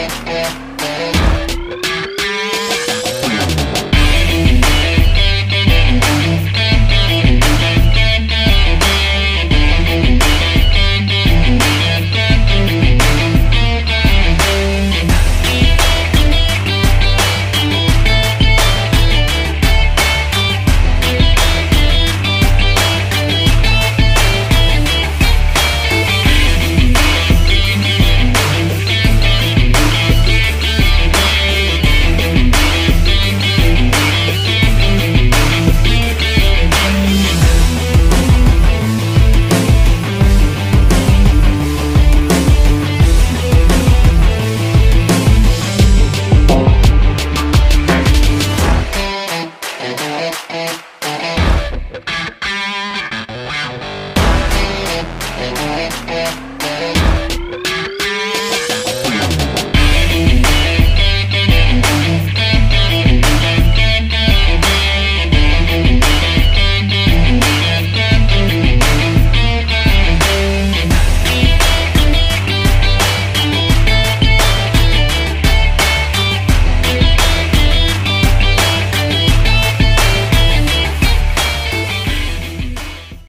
yeah, yeah. Yeah, yeah, yeah.